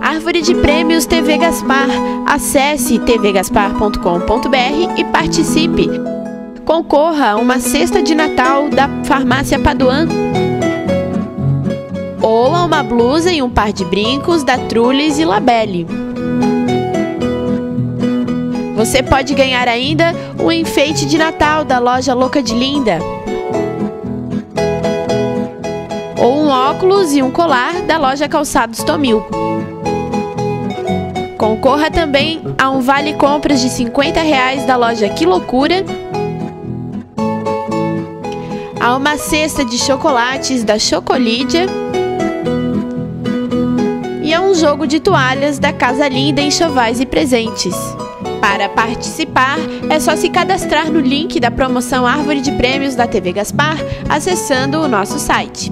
Árvore de Prêmios TV Gaspar. Acesse tvgaspar.com.br e participe. Concorra a uma cesta de Natal da Farmácia Paduan. Ou a uma blusa e um par de brincos da Trulis e Labelle. Você pode ganhar ainda o enfeite de Natal da loja Louca de Linda. Óculos e um colar da loja Calçados Tomil. Concorra também a um vale compras de 50 reais da loja Que Loucura, a uma cesta de chocolates da Chocolídia e a um jogo de toalhas da Casa Linda Enxovais e Presentes. Para participar, é só se cadastrar no link da promoção Árvore de Prêmios da TV Gaspar acessando o nosso site.